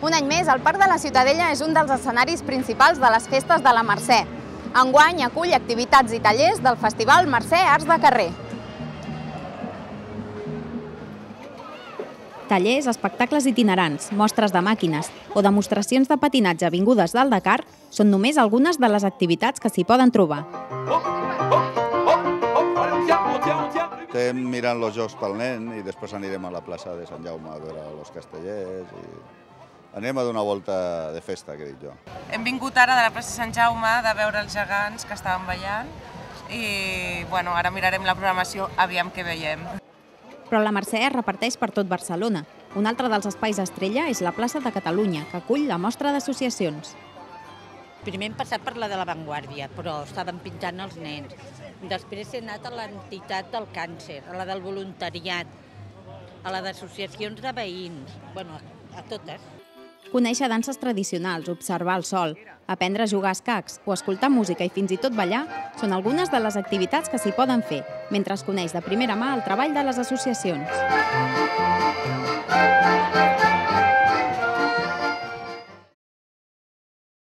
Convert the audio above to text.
Un any més, el Parc de la Ciutadella és un dels escenaris principals de les festes de la Mercè. Enguany acull activitats i tallers del Festival Mercè Arts de Carrer. Tallers, espectacles itinerants, mostres de màquines o demostracions de patinatge vingudes del Dakar són només algunes de les activitats que s'hi poden trobar. Estem mirant els jocs pel nen i després anirem a la plaça de Sant Jaume a veure els castellers i anem a donar volta de festa, que dic jo. Hem vingut ara de la plaça Sant Jaume de veure els gegants que estaven ballant i bueno, ara mirarem la programació, aviam què veiem. Però la Mercè es reparteix per tot Barcelona. Un altre dels espais estrella és la plaça de Catalunya, que acull la mostra d'associacions. Primer hem passat per la de l'avantguàrdia, però estaven pintant els nens. Després he anat a l'entitat del càncer, a la del voluntariat, a la d'associacions de veïns, bueno, a totes. Conèixer danses tradicionals, observar el sol, aprendre a jugar a escacs o escoltar música i fins i tot ballar són algunes de les activitats que s'hi poden fer, mentre es coneix de primera mà el treball de les associacions.